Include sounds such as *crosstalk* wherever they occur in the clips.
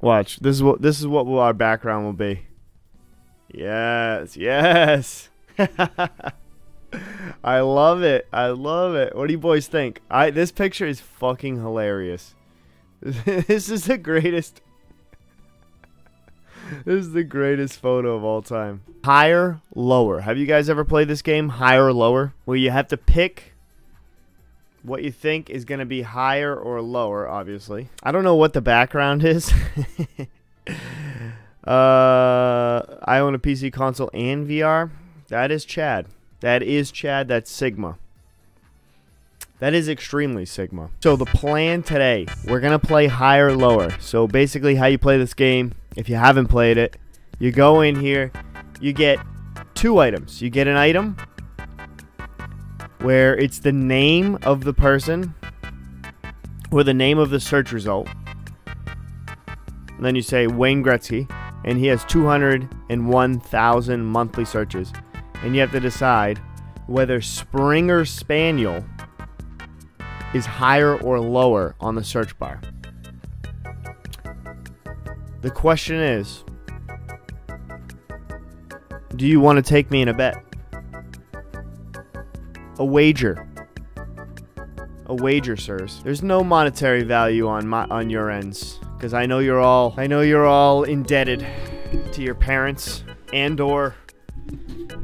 Watch. This is what this is what our background will be. Yes, yes. *laughs* I love it. I love it. What do you boys think? I this picture is fucking hilarious. *laughs* this is the greatest. *laughs* this is the greatest photo of all time. Higher, lower. Have you guys ever played this game? Higher lower? Where you have to pick what you think is going to be higher or lower, obviously. I don't know what the background is. *laughs* uh, I own a PC console and VR. That is Chad. That is Chad. That's Sigma. That is extremely Sigma. So the plan today, we're going to play higher or lower. So basically how you play this game, if you haven't played it, you go in here, you get two items. You get an item where it's the name of the person or the name of the search result. And then you say Wayne Gretzky, and he has 201,000 monthly searches. And you have to decide whether Springer Spaniel is higher or lower on the search bar. The question is Do you want to take me in a bet? A wager. A wager, sirs. There's no monetary value on my on your ends because I know you're all I know you're all indebted to your parents and or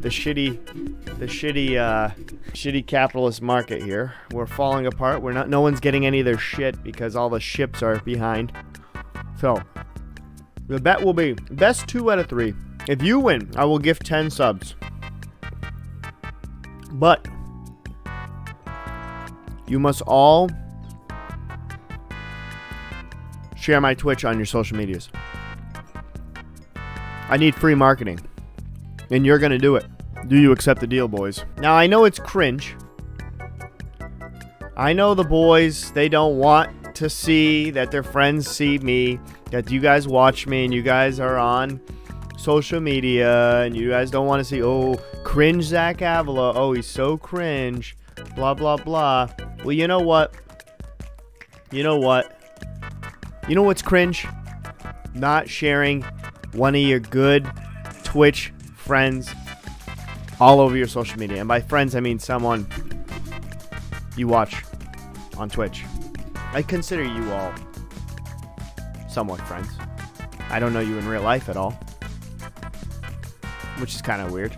the shitty the shitty uh shitty capitalist market here. We're falling apart. We're not no one's getting any of their shit because all the ships are behind. So, the bet will be best 2 out of 3. If you win, I will give 10 subs. But you must all share my Twitch on your social medias. I need free marketing. And you're going to do it. Do you accept the deal, boys? Now, I know it's cringe. I know the boys, they don't want to see that their friends see me, that you guys watch me, and you guys are on social media, and you guys don't want to see, oh, cringe Zach Avila. Oh, he's so cringe. Blah, blah, blah. Well, you know what? You know what? You know what's cringe? Not sharing one of your good Twitch friends all over your social media. And by friends, I mean someone you watch on Twitch. I consider you all somewhat friends. I don't know you in real life at all, which is kind of weird,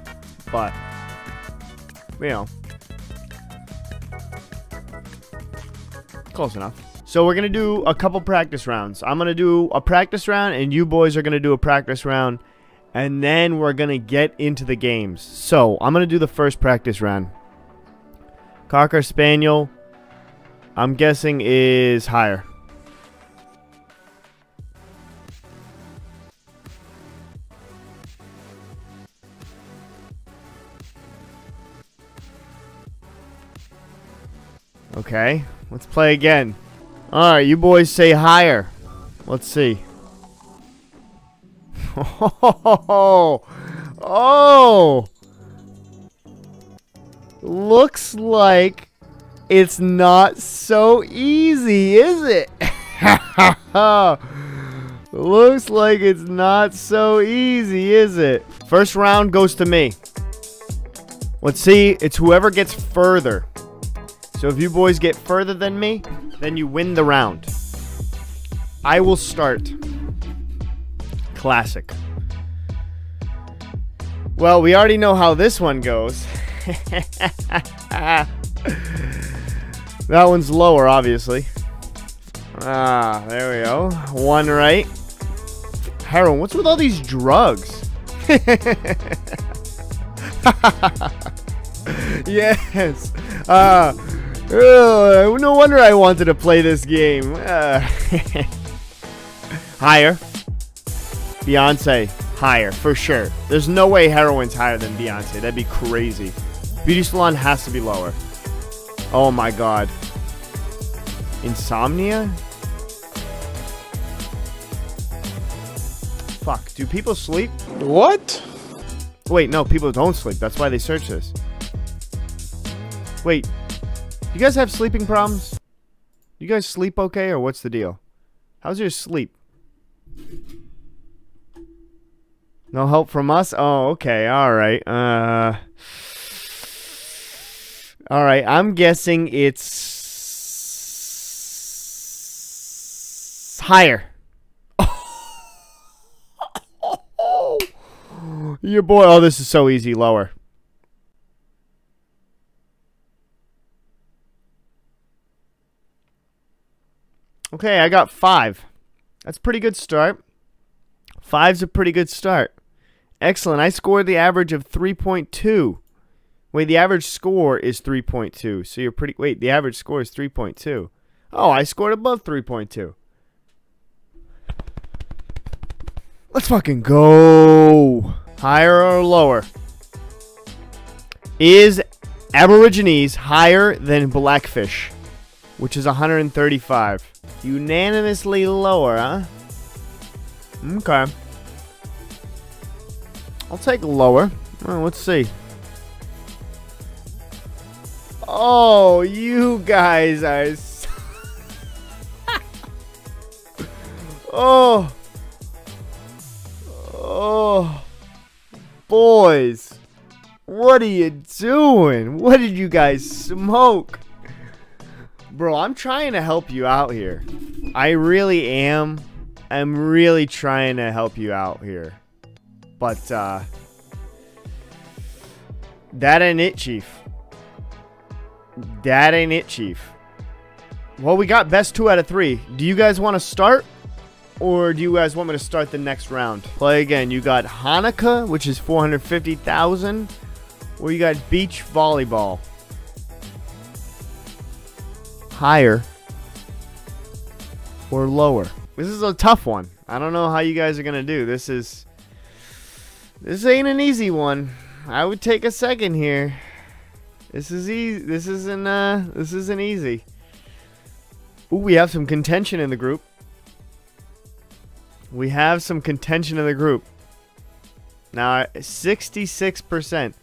but you know, close enough. So we're gonna do a couple practice rounds. I'm gonna do a practice round, and you boys are gonna do a practice round and then we're going to get into the games. So, I'm going to do the first practice round. Cocker Spaniel, I'm guessing is higher. Okay, let's play again. Alright, you boys say higher. Let's see. Oh, *laughs* oh. Looks like it's not so easy, is it? *laughs* Looks like it's not so easy, is it? First round goes to me. Let's see. It's whoever gets further. So if you boys get further than me, then you win the round. I will start. Classic. Well, we already know how this one goes. *laughs* that one's lower, obviously. Ah, there we go. One right. Heroin. What's with all these drugs? *laughs* yes. Uh, no wonder I wanted to play this game. Uh, *laughs* higher. Beyonce, higher, for sure. There's no way heroin's higher than Beyonce. That'd be crazy. Beauty salon has to be lower. Oh my god. Insomnia? Fuck, do people sleep? What? Wait, no, people don't sleep. That's why they search this. Wait, you guys have sleeping problems? You guys sleep okay, or what's the deal? How's your sleep? No help from us? Oh, okay. All right. Uh All right. I'm guessing it's higher. *laughs* Your boy. Oh, this is so easy. Lower. Okay, I got five. That's pretty good start. Five's a pretty good start. Excellent. I scored the average of 3.2. Wait, the average score is 3.2. So you're pretty. Wait, the average score is 3.2. Oh, I scored above 3.2. Let's fucking go. Higher or lower? Is Aborigines higher than Blackfish, which is 135? Unanimously lower, huh? Okay. I'll take lower. Let's see. Oh, you guys are. So *laughs* oh. Oh. Boys. What are you doing? What did you guys smoke? Bro, I'm trying to help you out here. I really am. I'm really trying to help you out here. But, uh... That ain't it, Chief. That ain't it, Chief. Well, we got best two out of three. Do you guys want to start? Or do you guys want me to start the next round? Play again. You got Hanukkah, which is 450,000. Or you got beach volleyball. Higher. Or lower. This is a tough one. I don't know how you guys are to do. This is... This ain't an easy one. I would take a second here. This is easy. This isn't, uh... This isn't easy. Ooh, we have some contention in the group. We have some contention in the group. Now, 66%.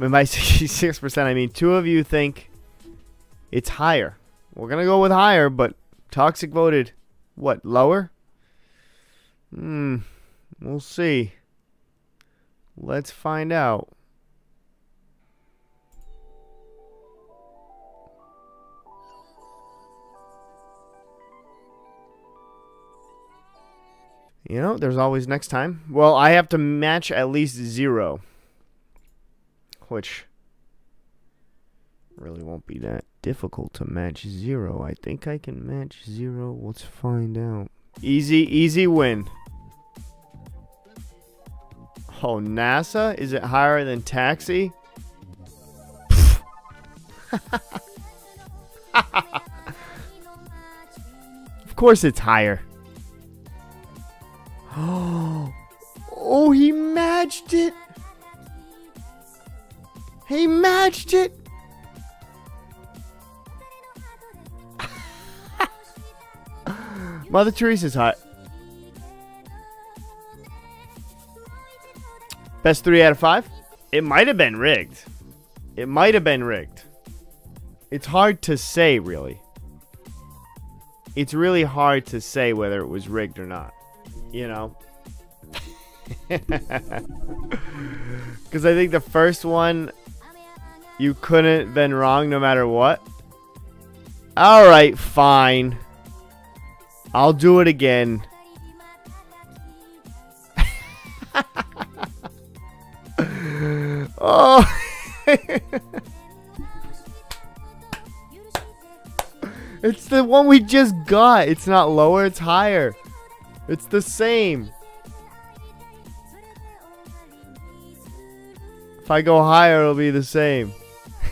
And by 66%, I mean two of you think it's higher. We're going to go with higher, but Toxic voted, what, lower? Hmm, we'll see. Let's find out. You know, there's always next time. Well, I have to match at least zero. Which really won't be that difficult to match zero. I think I can match zero. Let's find out. Easy, easy win. Oh, NASA? Is it higher than Taxi? *laughs* of course it's higher. *gasps* Oh, he matched it. He matched it. Mother Teresa's hot. Best three out of five? It might have been rigged. It might have been rigged. It's hard to say, really. It's really hard to say whether it was rigged or not you know. *laughs* Because I think the first one, you couldn't have been wrong no matter what. Alright, fine. I'll do it again. *laughs* oh. *laughs* it's the one we just got. It's not lower, it's higher. It's the same. If I go higher, it'll be the same.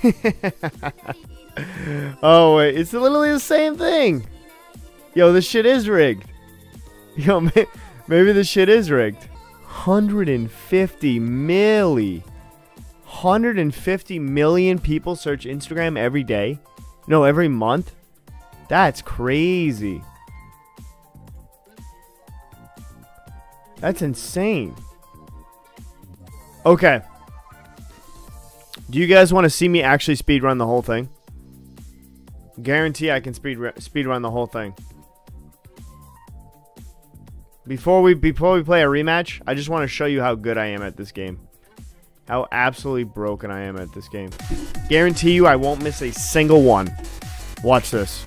*laughs* oh, wait. It's literally the same thing. Yo, this shit is rigged. Yo, *laughs* maybe this shit is rigged. 150 milli. 150 million people search Instagram every day. No, every month. That's crazy. That's insane. Okay. Do you guys want to see me actually speed run the whole thing? Guarantee I can speed speed run the whole thing. Before we before we play a rematch, I just want to show you how good I am at this game. How absolutely broken I am at this game. Guarantee you I won't miss a single one. Watch this.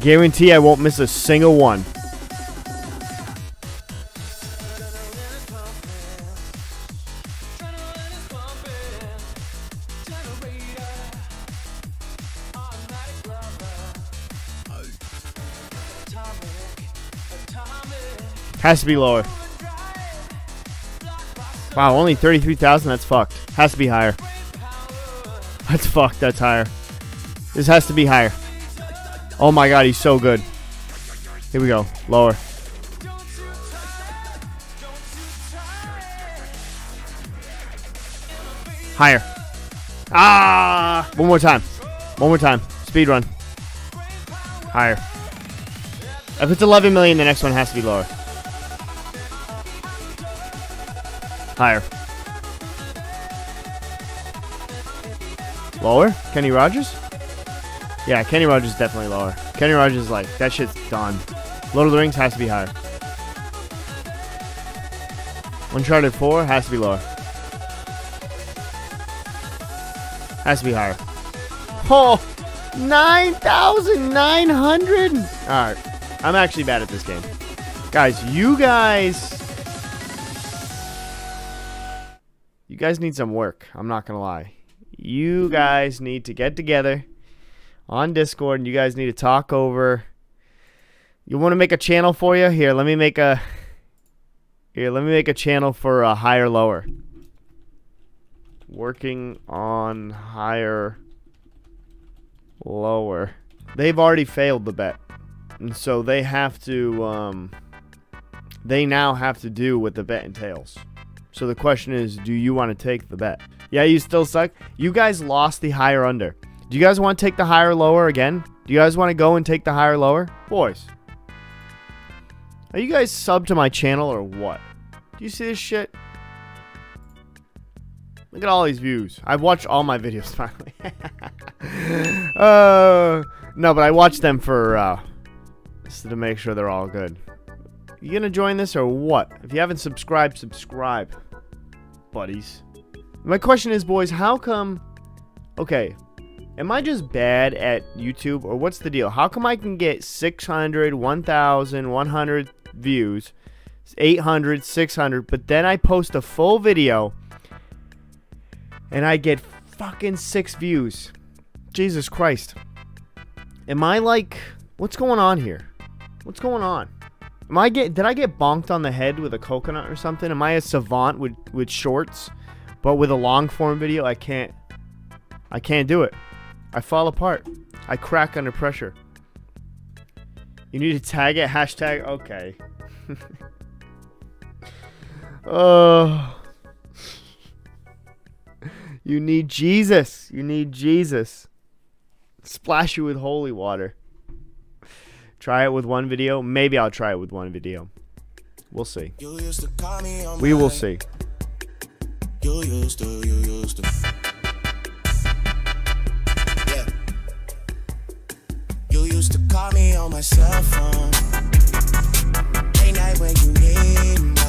Guarantee I won't miss a single one. Has to be lower. Wow, only 33,000? That's fucked. Has to be higher. That's fucked. That's higher. This has to be higher. Oh my god, he's so good. Here we go. Lower. Higher. Ah! One more time. One more time. Speed run. Higher. If it's 11 million, the next one has to be lower. Higher. Lower? Kenny Rogers? Yeah, Kenny Rogers is definitely lower. Kenny Rogers is like, that shit's done. Lord of the Rings has to be higher. Uncharted 4 has to be lower. Has to be higher. Oh, 9,900? Alright. I'm actually bad at this game. Guys, you guys... You guys need some work. I'm not going to lie. You guys need to get together on Discord and you guys need to talk over. You want to make a channel for you? Here, let me make a... Here, let me make a channel for a higher lower. Working on higher lower. They've already failed the bet. And so they have to, um, they now have to do what the bet entails. So the question is, do you want to take the bet? Yeah, you still suck. You guys lost the higher under. Do you guys want to take the higher lower again? Do you guys want to go and take the higher lower? Boys. Are you guys sub to my channel or what? Do you see this shit? Look at all these views. I've watched all my *laughs* videos finally. *laughs* uh, no, but I watch them for uh, to make sure they're all good. You gonna join this or what? If you haven't subscribed, subscribe, buddies. My question is, boys, how come... Okay, am I just bad at YouTube or what's the deal? How come I can get 600, 1,000, 100 views, 800, 600, but then I post a full video and I get fucking six views? Jesus Christ. Am I like... What's going on here? What's going on? Am I get did I get bonked on the head with a coconut or something? Am I a savant with with shorts, but with a long form video I can't I can't do it. I fall apart. I crack under pressure. You need to tag it hashtag okay. *laughs* oh. You need Jesus. You need Jesus. Splash you with holy water. Try it with one video. Maybe I'll try it with one video. We'll see. We will see. You used to, you used to. Yeah. You used to call me on my cell phone. Late night when you